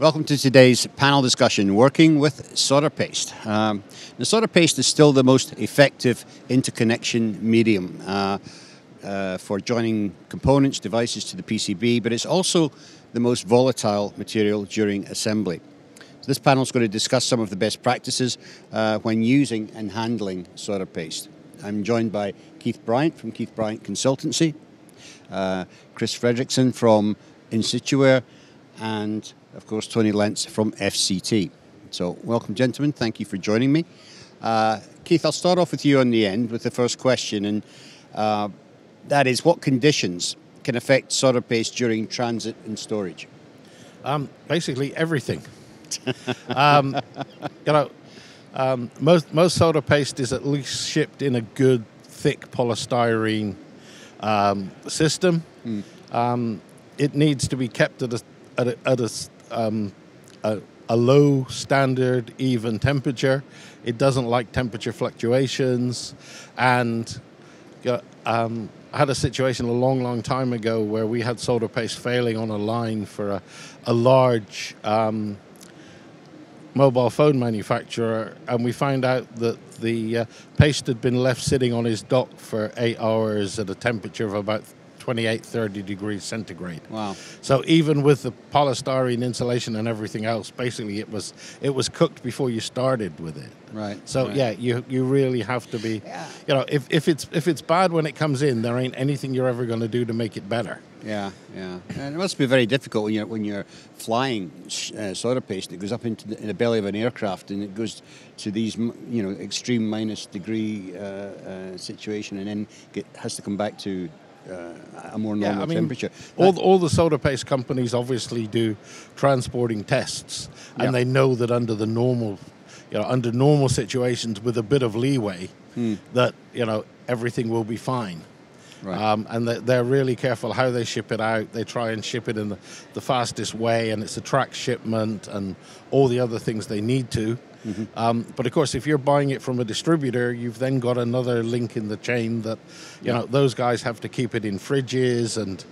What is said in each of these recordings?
Welcome to today's panel discussion, Working with Solder Paste. Um, the solder paste is still the most effective interconnection medium uh, uh, for joining components, devices to the PCB, but it's also the most volatile material during assembly. So this panel is going to discuss some of the best practices uh, when using and handling solder paste. I'm joined by Keith Bryant from Keith Bryant Consultancy, uh, Chris Fredrickson from Insituware, and of course, Tony Lentz from FCT. So, welcome, gentlemen. Thank you for joining me. Uh, Keith, I'll start off with you on the end with the first question, and uh, that is what conditions can affect solder paste during transit and storage? Um, basically, everything. um, you know, um, most, most solder paste is at least shipped in a good, thick polystyrene um, system. Mm. it needs to be kept at a, at a, at a um, a, a, low standard even temperature. It doesn't like temperature fluctuations, and um, I had a situation a long, long time ago where we had solder paste failing on a line for a, a large um, mobile phone manufacturer, and we found out that the uh, paste had been left sitting on his dock for eight hours at a temperature of about 28, 30 degrees centigrade. Wow. So even with the polystyrene insulation and everything else, basically it was it was cooked before you started with it. Right. So right. yeah, you you really have to be yeah. you know, if, if it's if it's bad when it comes in, there ain't anything you're ever going to do to make it better. Yeah, yeah, and it must be very difficult when you're when you're flying uh, solder paste. It goes up into the, in the, belly of an aircraft, and it goes to these you know extreme minus degree uh, uh, situation, and then get, has to come back to uh, a more normal yeah, I mean, temperature. All, all the solder paste companies obviously do transporting tests, and yeah. they know that under the normal, you know, under normal situations with a bit of leeway, hmm. that you know everything will be fine. Right. Um, and they're really careful how they ship it out. They try and ship it in the, the fastest way, and it's a track shipment and all the other things they need to. Mm-hmm. Um, but of course, if you're buying it from a distributor, you've then got another link in the chain that, you know, those guys have to keep it in fridges and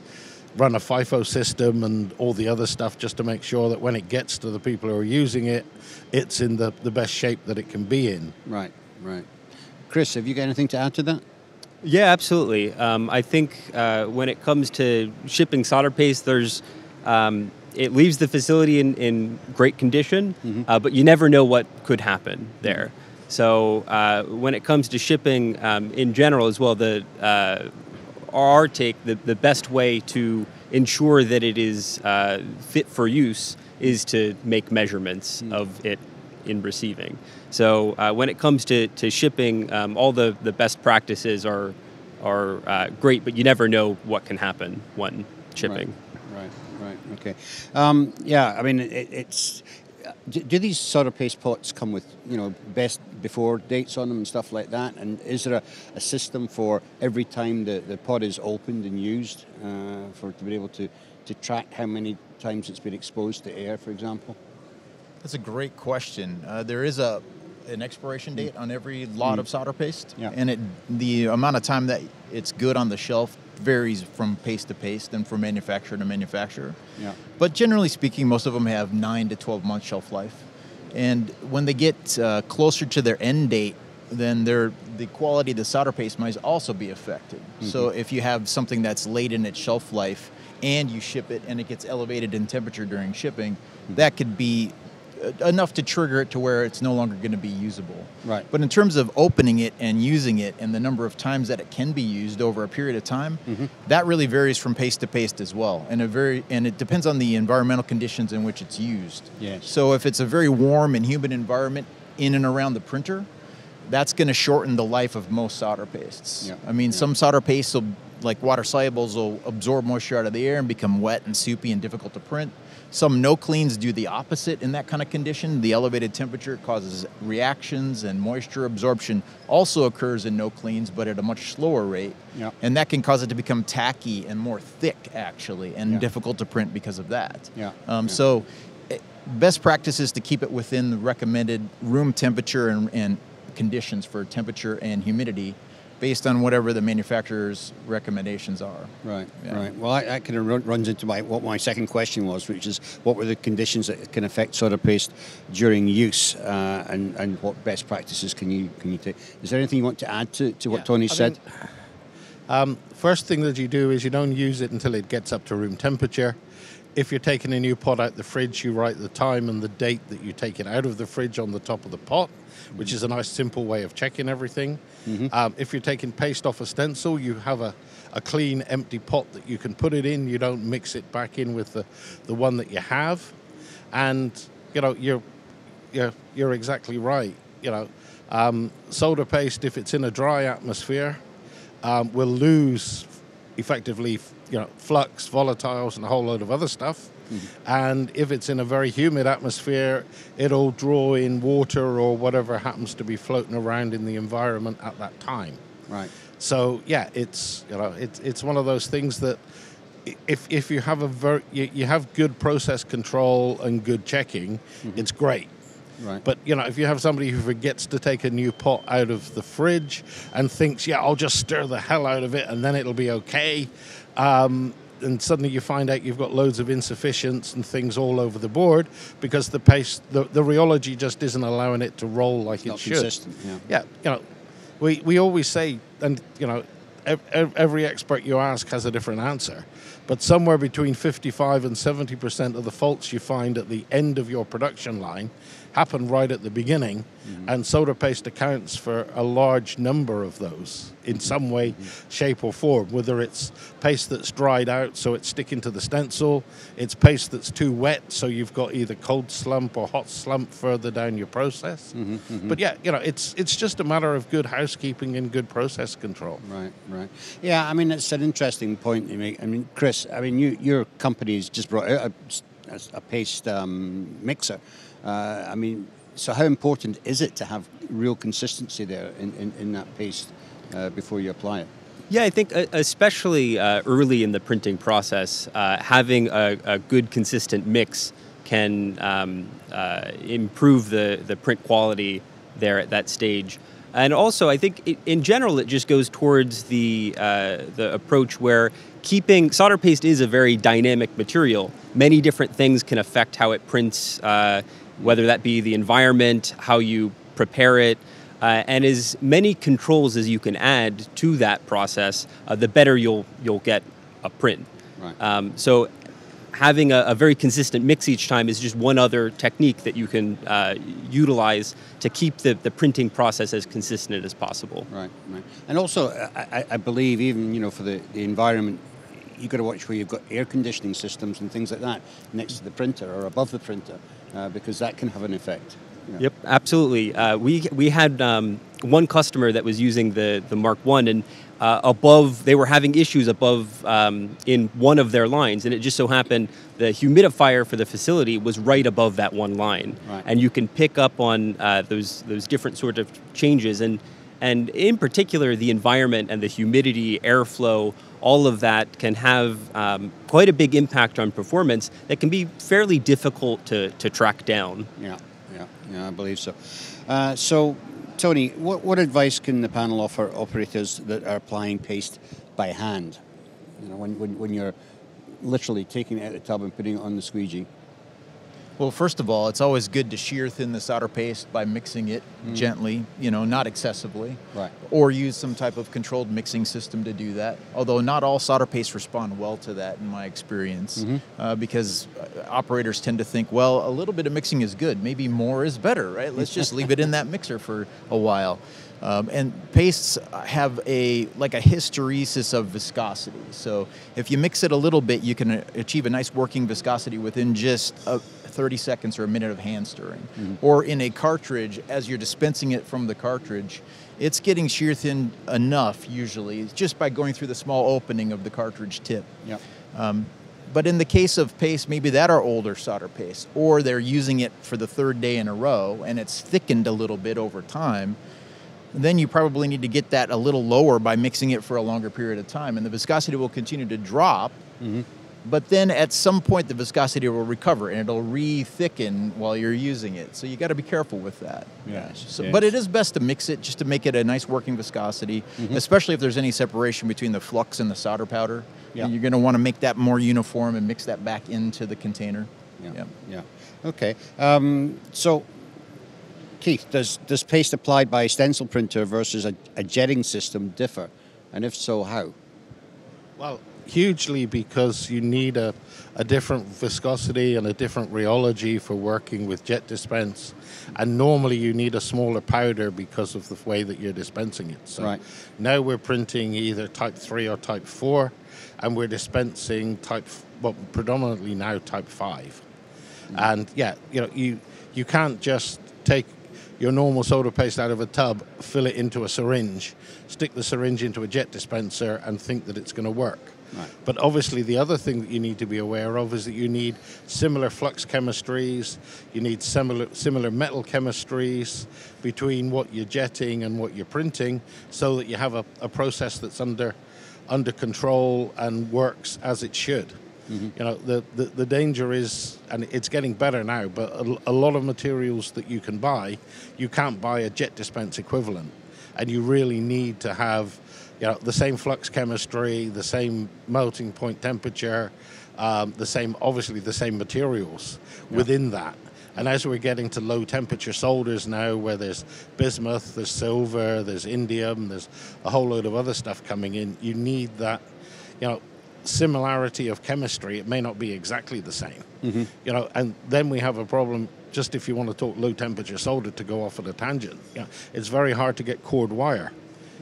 run a FIFO system and all the other stuff just to make sure that when it gets to the people who are using it, it's in the, the best shape that it can be in. Right, right. Chris, have you got anything to add to that? Yeah, absolutely. Um, I think uh, when it comes to shipping solder paste, there's um, it leaves the facility in, in great condition, mm-hmm. uh, but you never know what could happen there. So uh, when it comes to shipping um, in general as well, the uh, our take the, the best way to ensure that it is uh, fit for use is to make measurements mm-hmm. of it in receiving. So uh, when it comes to, to shipping, um, all the, the best practices are are uh, great, but you never know what can happen when shipping. Right. Right. Okay. Um, yeah. I mean, it, it's. Do, do, these solder paste pots come with you know best before dates on them and stuff like that? And is there a, a system for every time the, the pot is opened and used uh, for to be able to to track how many times it's been exposed to air, for example? That's a great question. Uh, there is a an expiration date on every lot mm. of solder paste, yeah. and it the amount of time that it's good on the shelf varies from pace to pace and from manufacturer to manufacturer. Yeah. But generally speaking, most of them have nine to 12 month shelf life. And when they get uh, closer to their end date, then their the quality of the solder paste might also be affected. Mm-hmm. So if you have something that's late in its shelf life and you ship it and it gets elevated in temperature during shipping, mm-hmm. that could be enough to trigger it to where it's no longer going to be usable. Right. But in terms of opening it and using it and the number of times that it can be used over a period of time, mm-hmm. that really varies from paste to paste as well. And a very and it depends on the environmental conditions in which it's used. Yes. So if it's a very warm and humid environment in and around the printer, that's going to shorten the life of most solder pastes. Yeah. I mean, yeah. some solder pastes will like water solubles will absorb moisture out of the air and become wet and soupy and difficult to print. Some no cleans do the opposite in that kind of condition. The elevated temperature causes reactions, and moisture absorption also occurs in no cleans, but at a much slower rate. Yeah. And that can cause it to become tacky and more thick, actually, and yeah. difficult to print because of that. Yeah. Um, yeah. So, eh, best practice is to keep it within the recommended room temperature and, and conditions for temperature and humidity based on whatever the manufacturer's recommendations are. Right, Yeah. right. Well, that kind of runs into my what my second question was, which is what were the conditions that can affect solder paste during use, uh, and and what best practices can you can you take? Is there anything you want to add to, to what Yeah, Tony I said? mean, um, first thing that you do is you don't use it until it gets up to room temperature. If you're taking a new pot out the fridge, you write the time and the date that you take it out of the fridge on the top of the pot, which is a nice simple way of checking everything. Um, if you're taking paste off a stencil, you have a, a clean, empty pot that you can put it in. You don't mix it back in with the, the one that you have. And, you know, you're, you're, you're exactly right. You know, um, solder paste, if it's in a dry atmosphere, um, will lose effectively, you know, flux, volatiles, and a whole load of other stuff. And if it's in a very humid atmosphere, it'll draw in water or whatever happens to be floating around in the environment at that time. right. So yeah, it's you know it's it's one of those things that if if you have a very you, you have good process control and good checking, mm-hmm. it's great. Right. But you know, if you have somebody who forgets to take a new pot out of the fridge and thinks, "Yeah, I'll just stir the hell out of it and then it'll be okay," um, and suddenly you find out you've got loads of insufficiency and things all over the board because the paste, the, the rheology just isn't allowing it to roll like it Not should. consistent. Yeah. Yeah, you know, we, we always say, and you know, ev- ev- every expert you ask has a different answer, but somewhere between 55 and 70% of the faults you find at the end of your production line happen right at the beginning, mm-hmm. and solder paste accounts for a large number of those in some way, mm-hmm. shape, or form. Whether it's paste that's dried out so it's sticking to the stencil, it's paste that's too wet so you've got either cold slump or hot slump further down your process. Mm-hmm, but yeah, you know, it's it's just a matter of good housekeeping and good process control. Right, right. Yeah, I mean, it's an interesting point you make. I mean, Chris, I mean, you, your company's just brought out a, a, a paste um, mixer. Uh, I mean, so how important is it to have real consistency there in, in, in that paste uh, before you apply it? Yeah, I think uh, especially uh, early in the printing process, uh, having a, a good consistent mix can um, uh, improve the, the print quality there at that stage. And also, I think it, in general, it just goes towards the the approach where keeping solder paste is a very dynamic material. Many different things can affect how it prints, whether that be the environment, how you prepare it, uh, and as many controls as you can add to that process, uh, the better you'll you'll get a print. Right. Um, so having a, a very consistent mix each time is just one other technique that you can uh, utilize to keep the, the printing process as consistent as possible. Right, right. And also, I, I- I believe even you know for the, the environment, you've got to watch where you've got air conditioning systems and things like that next to the printer or above the printer, uh, because that can have an effect. know. Yep, absolutely. Uh, we we had um, one customer that was using the the Mark One, and uh, above they were having issues above um, in one of their lines, and it just so happened the humidifier for the facility was right above that one line, Right. and you can pick up on uh, those those different sort of changes and. And in particular, the environment and the humidity, airflow, all of that can have um, quite a big impact on performance that can be fairly difficult to, to track down. Yeah, yeah, yeah, I believe so. Uh, so, Tony, what, what advice can the panel offer operators that are applying paste by hand? You know, when, when, when you're literally taking it out of the tub and putting it on the squeegee. Well, first of all, it's always good to shear thin the solder paste by mixing it gently, you know, not excessively. Right. Or use some type of controlled mixing system to do that. Although not all solder pastes respond well to that, in my experience, uh, because uh, operators tend to think, well, a little bit of mixing is good. Maybe more is better, right? Let's just leave it in that mixer for a while. Um, and pastes have a like a hysteresis of viscosity. So if you mix it a little bit, you can uh, achieve a nice working viscosity within just a 30 seconds or a minute of hand stirring. Mm-hmm. Or in a cartridge, as you're dispensing it from the cartridge, it's getting shear thin enough usually just by going through the small opening of the cartridge tip. Yep. Um, but in the case of paste, maybe that are older solder paste, or they're using it for the third day in a row and it's thickened a little bit over time, then you probably need to get that a little lower by mixing it for a longer period of time. And the viscosity will continue to drop, mm-hmm. But then at some point, the viscosity will recover and it'll re-thicken while you're using it. So you got to be careful with that. Yes, So, yes. But it is best to mix it just to make it a nice working viscosity, Mm-hmm. especially if there's any separation between the flux and the solder powder. Yeah. You're going to want to make that more uniform and mix that back into the container. Yeah. Yeah. Okay. Um, so, Keith, does does paste applied by a stencil printer versus a, a jetting system differ? And if so, how? Well, hugely because you need a, a different viscosity and a different rheology for working with jet dispense. And normally you need a smaller powder because of the way that you're dispensing it. So Right. now we're printing either type 3 or type 4, and we're dispensing type, well, predominantly now type 5. Mm. And yeah, you know, you, you can't just take your normal solder paste out of a tub, fill it into a syringe, stick the syringe into a jet dispenser, and think that it's going to work. Right. But obviously, the other thing that you need to be aware of is that you need similar flux chemistries, you need similar, similar metal chemistries between what you're jetting and what you're printing, so that you have a, a process that's under, under control and works as it should. Mm-hmm. You know, the, the, the danger is, and it's getting better now, but a, a lot of materials that you can buy, you can't buy a jet dispense equivalent. And you really need to have, you know, the same flux chemistry, the same melting point temperature, um, the same, obviously, the same materials within that. And as we're getting to low temperature solders now, where there's bismuth, there's silver, there's indium, there's a whole load of other stuff coming in, you need that, you know, similarity of chemistry. It may not be exactly the same, Mm-hmm. you know, and then we have a problem. Just if you want to talk low temperature solder to go off at a tangent, you know, it's very hard to get cored wire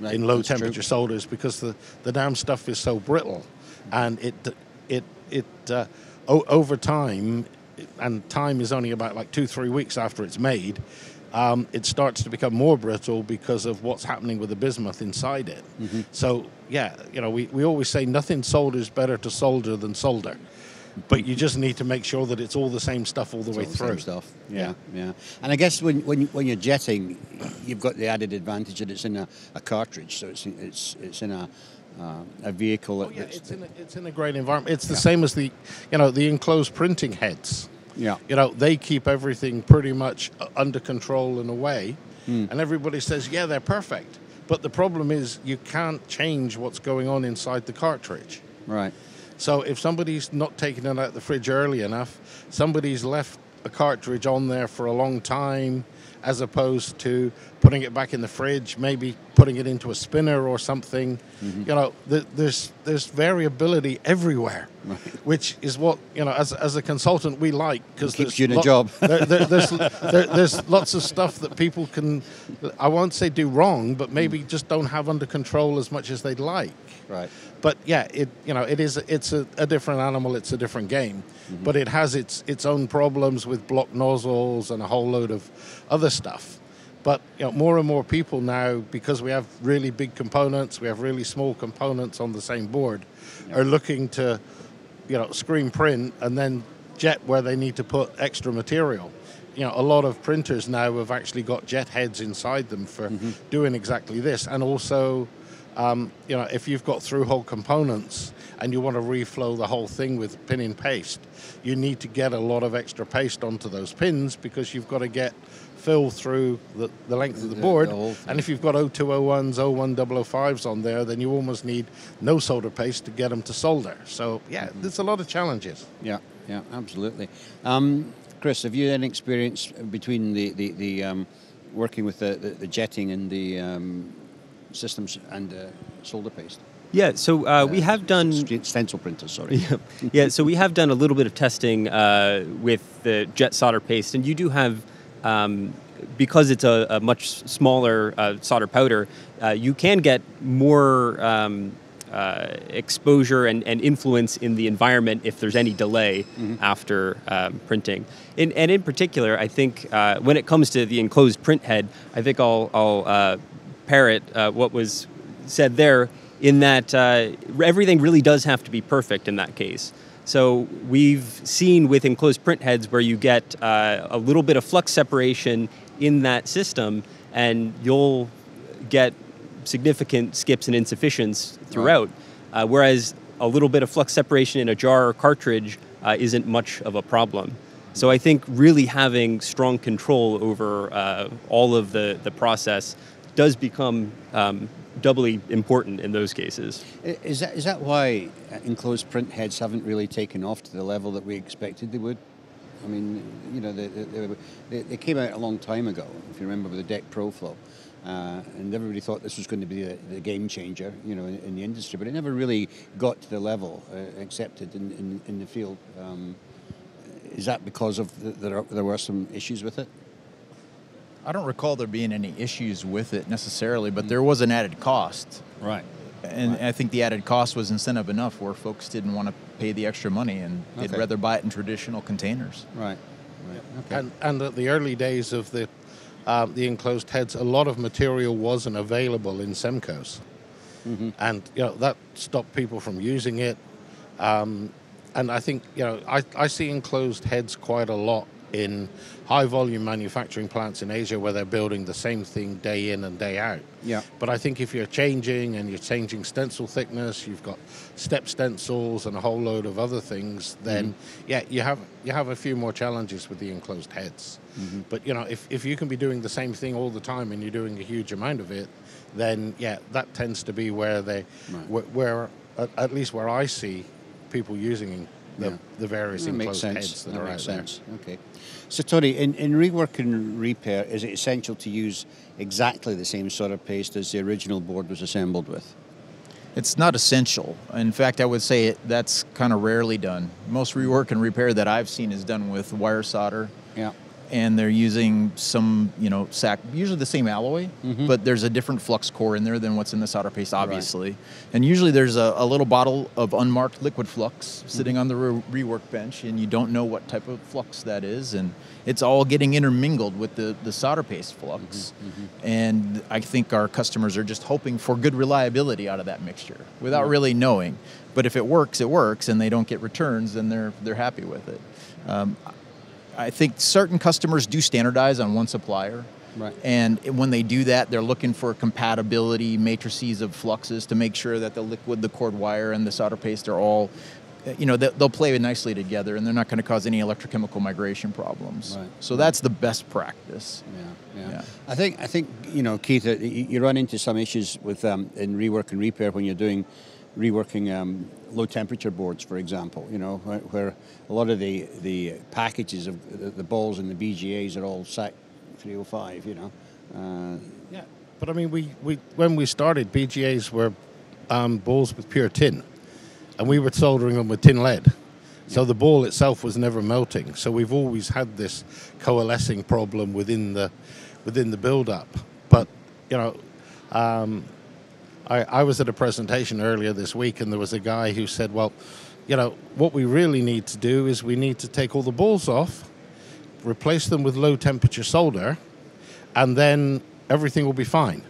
Right, in low that's true. temperature solders because the, the damn stuff is so brittle, and it it it uh, o- over time, and time is only about like two three weeks after it's made. Um, it starts to become more brittle because of what's happening with the bismuth inside it. Mm-hmm. So yeah, you know, we, we always say nothing solders better to solder than solder, but you just need to make sure that it's all the same stuff all the way all through. the same stuff. Yeah, yeah. And I guess when when when you're jetting, you've got the added advantage that it's in a, a cartridge, so it's it's it's in a uh, a vehicle. Oh, yeah, it's in a, it's in a great environment. It's the same as the, you know, the enclosed printing heads. Yeah. You know, they keep everything pretty much uh, under control in a way, Hmm. and everybody says, yeah, they're perfect. But the problem is you can't change what's going on inside the cartridge. right. So if somebody's not taking it out of the fridge early enough, somebody's left a cartridge on there for a long time, as opposed to putting it back in the fridge, maybe putting it into a spinner or something. Mm-hmm. You know, th- there's there's variability everywhere, which is what you know. As, as a consultant, we like because keeps you in a job. there, there, there's there, there's lots of stuff that people can, I won't say do wrong, but maybe just don't have under control as much as they'd like Right. But yeah, it you know it is it's a, a different animal. It's a different game, mm-hmm. but it has its its own problems with blocked nozzles and a whole load of other stuff. But you know, more and more people now, because we have really big components, we have really small components on the same board, are looking to, you know, screen print and then jet where they need to put extra material. You know, a lot of printers now have actually got jet heads inside them for mm-hmm. doing exactly this, and also um, you know, if you've got through-hole components and you want to reflow the whole thing with pin in paste, you need to get a lot of extra paste onto those pins because you've got to get fill through the, the length of the board. the and if you've got 0201s, 01005s on there, then you almost need no solder paste to get them to solder. So, yeah, there's a lot of challenges. Yeah, yeah, absolutely. Um, Chris, have you had any experience between the the, the um, working with the, the, the jetting and the um, systems and uh, solder paste? Yeah, so uh, we have done. St- stencil printers. Sorry. Yeah. yeah, so we have done a little bit of testing uh, with the jet solder paste, and you do have, um, because it's a, a much smaller uh, solder powder, uh, you can get more um, uh, exposure and, and influence in the environment if there's any delay after um, printing. In, and in particular, I think uh, when it comes to the enclosed print head, I think I'll, I'll uh, parrot uh, what was said there in that uh, everything really does have to be perfect in that case. So we've seen with enclosed print heads where you get uh, a little bit of flux separation in that system, and you'll get significant skips and insufficiency throughout. Uh, whereas a little bit of flux separation in a jar or cartridge uh, isn't much of a problem. So I think really having strong control over uh, all of the, the process does become um, doubly important in those cases. Is that, is that why uh, enclosed print heads haven't really taken off to the level that we expected they would? I mean, you know, they, they, they, came out a long time ago, if you remember, with the DEK ProFlow. Uh, and everybody thought this was going to be the, the game changer, you know, in, in the industry, but it never really got to the level uh, accepted in, in, in the field. Um, is that because of the, there, are, there were some issues with it? I don't recall there being any issues with it necessarily, but there was an added cost. Right. And I think the added cost was incentive enough where folks didn't want to pay the extra money and they'd rather buy it in traditional containers. Right. Right. Okay. And, and at the early days of the um, the enclosed heads, a lot of material wasn't available in Semcos, and you know that stopped people from using it. Um, and I think you know I, I see enclosed heads quite a lot in high volume manufacturing plants in Asia where they're building the same thing day in and day out. Yeah. But I think if you're changing and you're changing stencil thickness, you've got step stencils and a whole load of other things, then mm-hmm. yeah, you have you have a few more challenges with the enclosed heads. Mm-hmm. But you know, if, if you can be doing the same thing all the time and you're doing a huge amount of it, then yeah, that tends to be where they Right. where, where at least where I see people using the, Yeah. the various That makes enclosed sense. heads that, That are makes out sense. Okay. So, Tony, in, in rework and repair, is it essential to use exactly the same sort of paste as the original board was assembled with? It's not essential. In fact, I would say it, that's kind of rarely done. Most rework and repair that I've seen is done with wire solder. Yeah. And they're using some, you know, SAC, usually the same alloy, mm-hmm. but there's a different flux core in there than what's in the solder paste, obviously. And usually there's a, a little bottle of unmarked liquid flux mm-hmm. sitting on the re- rework bench, and you don't know what type of flux that is, and it's all getting intermingled with the, the solder paste flux. Mm-hmm. And I think our customers are just hoping for good reliability out of that mixture without really knowing. But if it works, it works, and they don't get returns, then they're they're happy with it. Um, I think certain customers do standardize on one supplier. Right. And when they do that, they're looking for compatibility matrices of fluxes to make sure that the liquid, the cored wire, and the solder paste are all, you know, they- they'll play nicely together and they're not going to cause any electrochemical migration problems. Right. So that's the best practice. Yeah, yeah. Yeah. I think I think you know, Keith, uh, you you run into some issues with um, in rework and repair when you're doing reworking um, low temperature boards, for example. You know, where, where a lot of the the packages of the, the balls and the BGAs are all SAC 305. You know. Uh, Yeah, but I mean, we, we when we started, BGAs were um, balls with pure tin, and we were soldering them with tin lead. So the ball itself was never melting. So we've always had this coalescing problem within the within the build-up. But you know, um, I, I was at a presentation earlier this week, and there was a guy who said, "Well, you know, what we really need to do is we need to take all the balls off, replace them with low temperature solder, and then everything will be fine.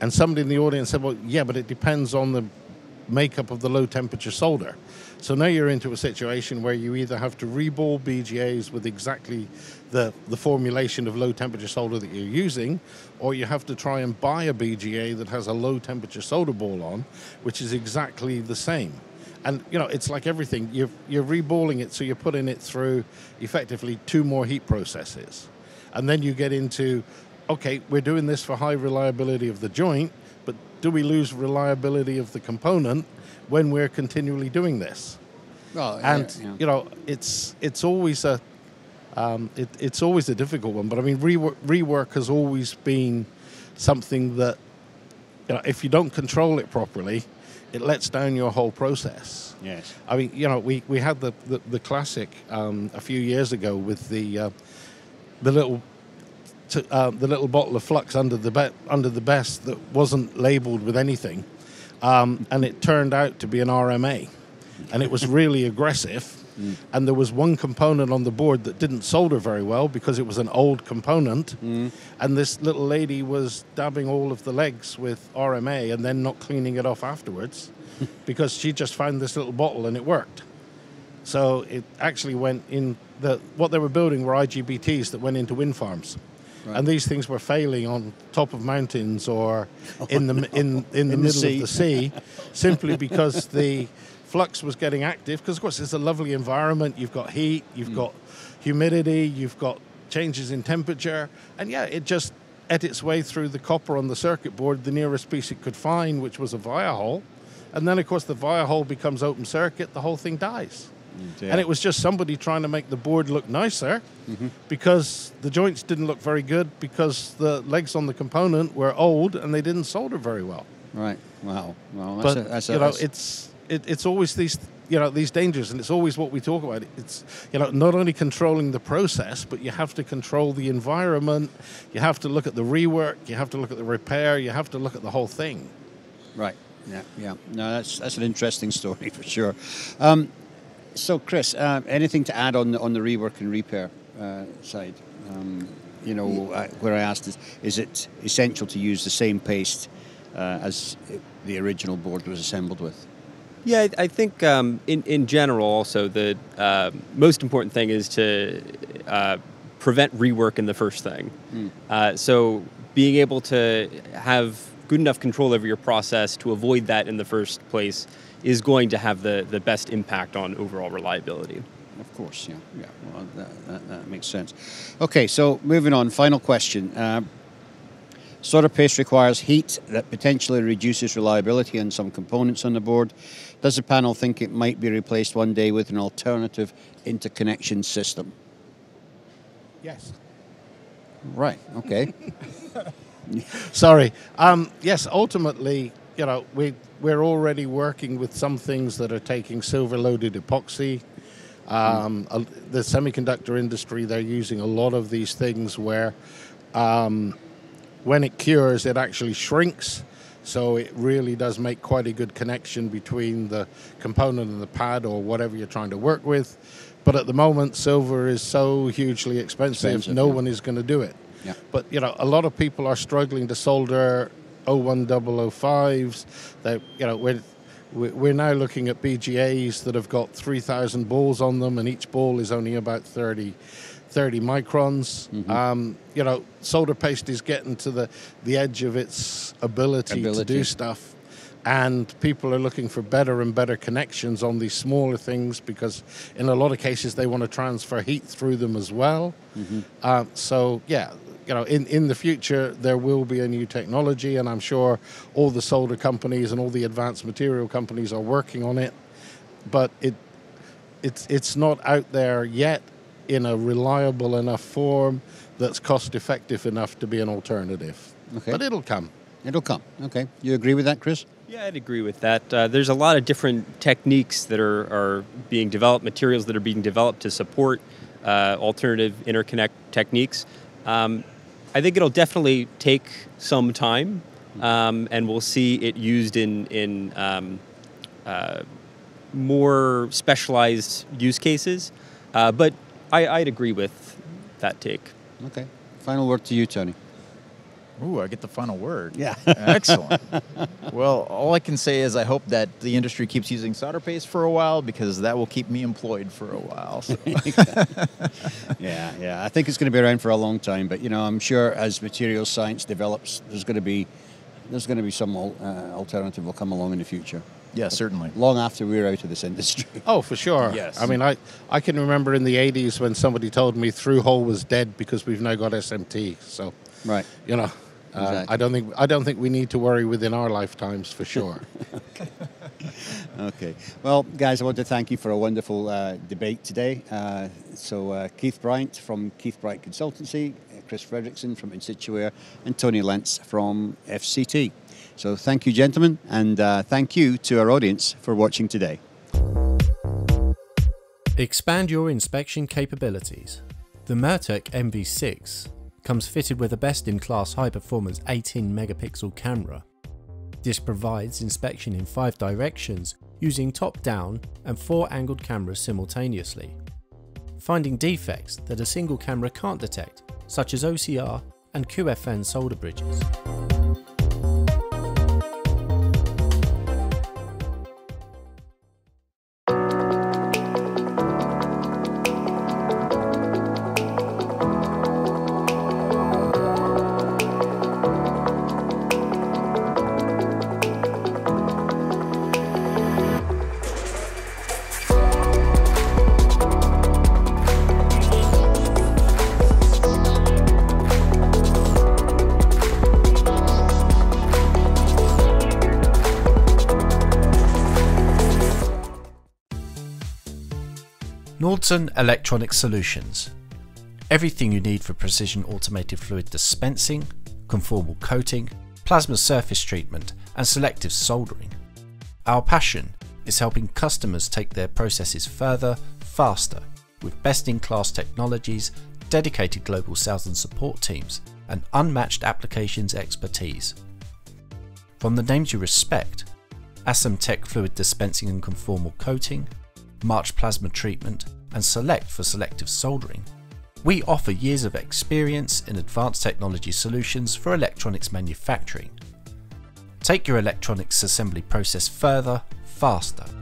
And somebody in the audience said, Well, yeah, but it depends on the makeup of the low temperature solder. So now you're into a situation where you either have to reball BGAs with exactly the, the formulation of low temperature solder that you're using, or you have to try and buy a BGA that has a low temperature solder ball on, which is exactly the same. And you know, it's like everything. You're you're reballing it, so you're putting it through effectively two more heat processes, and then you get into, okay, we're doing this for high reliability of the joint, but do we lose reliability of the component when we're continually doing this? Oh, well, And yeah, yeah. you know, it's it's always a um, it, it's always a difficult one. But I mean, rework, rework has always been something that you know, if you don't control it properly, it lets down your whole process. yes. I mean, you know, we, we had the, the, the classic um, a few years ago with the uh, the little uh, the little bottle of flux under the be- under the best that wasn't labeled with anything, um, and it turned out to be an RMA, and it was really aggressive. Mm. And there was one component on the board that didn't solder very well because it was an old component, mm. and this little lady was dabbing all of the legs with RMA and then not cleaning it off afterwards because she just found this little bottle and it worked. So it actually went in the what they were building were IGBTs that went into wind farms. And these things were failing on top of mountains or oh, in the in in the In middle sea. of the sea, simply because the flux was getting active because, of course, it's a lovely environment. You've got heat, you've mm. got humidity, you've got changes in temperature, and yeah, it just ate its way through the copper on the circuit board, the nearest piece it could find, which was a via hole. And then, of course, the via hole becomes open circuit, the whole thing dies. Mm, yeah. And it was just somebody trying to make the board look nicer mm-hmm. because the joints didn't look very good because the legs on the component were old and they didn't solder very well. Right. Wow. Well, that's But a, that's a, you know, that's- it's it, it's always these you know these dangers, and it's always what we talk about. It's you know not only controlling the process, but you have to control the environment. You have to look at the rework. You have to look at the repair. You have to look at the whole thing. Right. Yeah. Yeah. No, that's that's an interesting story for sure. Um, so, Chris, uh, anything to add on the, on the rework and repair uh, side? Um, you know, uh, where I asked is, is it essential to use the same paste uh, as the original board was assembled with? Yeah, I, I think um, in in general, also the uh, most important thing is to uh, prevent rework in the first thing. Uh, so being able to have good enough control over your process to avoid that in the first place is going to have the, the best impact on overall reliability. Of course, yeah, yeah. Well, that, that, that makes sense. Okay, so moving on. Final question. Uh, solder paste requires heat that potentially reduces reliability on some components on the board. Does the panel think it might be replaced one day with an alternative interconnection system? Yes. Right. Okay. Sorry. Um, yes, ultimately, you know, we we're already working with some things that are taking silver-loaded epoxy. Um, a- the semiconductor industry, they're using a lot of these things where, um, when it cures, it actually shrinks. So it really does make quite a good connection between the component and the pad or whatever you're trying to work with. But at the moment, silver is so hugely expensive, Expensive, no yeah. one is going to do it. Yeah. But you know, a lot of people are struggling to solder 01005s. They, you know, we're we- we're now looking at BGAs that have got 3,000 balls on them, and each ball is only about 30, 30 microns. Mm-hmm. Um, you know, solder paste is getting to the, the edge of its ability, to do stuff. And people are looking for better and better connections on these smaller things because, in a lot of cases, they want to transfer heat through them as well. Uh, so, yeah, you know, in, in the future, there will be a new technology, and I'm sure all the solder companies and all the advanced material companies are working on it. But it it's it's not out there yet in a reliable enough form that's cost effective enough to be an alternative. Okay. But it'll come. It'll come. Okay. You agree with that, Chris? Yeah, I'd agree with that. Uh, there's a lot of different techniques that are, are being developed, materials that are being developed to support uh, alternative interconnect techniques. Um, I think it'll definitely take some time, um, and we'll see it used in in um, uh, more specialized use cases. Uh, but I, I'd agree with that take. Okay. Final word to you, Tony. Ooh, I get the final word. Yeah. Excellent. well, all I can say is I hope that the industry keeps using solder paste for a while because that will keep me employed for a while. So. Yeah, yeah. I think it's going to be around for a long time, but you know, I'm sure as materials science develops, there's going to be there's going to be some uh, alternative will come along in the future, yeah, certainly. long after we're out of this industry. Oh, for sure. Yes. I mean, I, I can remember in the 80s when somebody told me through hole was dead because we've now got SMT. So, right. you know, uh, Exactly. I don't think I don't think we need to worry within our lifetimes for sure. Okay. Well, guys, I want to thank you for a wonderful uh, debate today. Uh, so, uh, Keith Bryant from Keith Bryant Consultancy, uh, Chris Fredrickson from Insituware, and Tony Lentz from FCT. So, thank you, gentlemen, and uh, thank you to our audience for watching today. Expand your inspection capabilities. The Mirtec MV6 comes fitted with a best in class high performance 18 megapixel camera. This provides inspection in five directions using top down and four angled cameras simultaneously, finding defects that a single camera can't detect, such as OCR and QFN solder bridges. Nordson Electronic Solutions. Everything you need for precision automated fluid dispensing, conformal coating, plasma surface treatment, and selective soldering. Our passion is helping customers take their processes further, faster, with best in class technologies, dedicated global sales and support teams, and unmatched applications expertise. From the names you respect, Asymtek fluid dispensing and conformal coating, March plasma treatment, and Select for selective soldering. We offer years of experience in advanced technology solutions for electronics manufacturing. Take your electronics assembly process further, faster